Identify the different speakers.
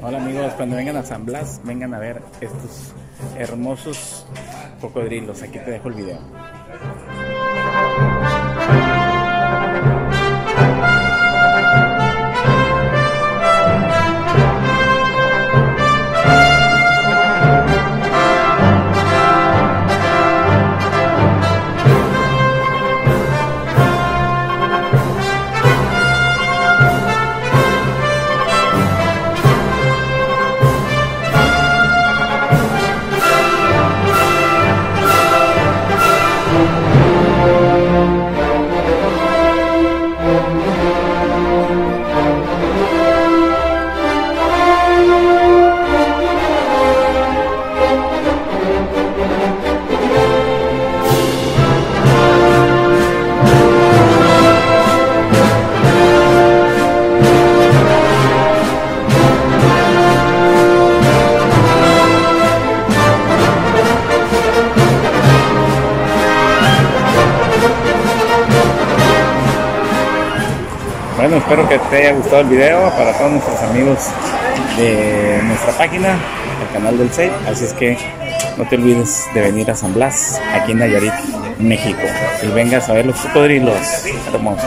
Speaker 1: Hola amigos, cuando vengan a San Blas, vengan a ver estos hermosos cocodrilos. Aquí te dejo el video. Bueno, espero que te haya gustado el video para todos nuestros amigos de nuestra página, el canal del SEI. Así es que no te olvides de venir a San Blas, aquí en Nayarit, México. Y vengas a ver los cocodrilos hermosos.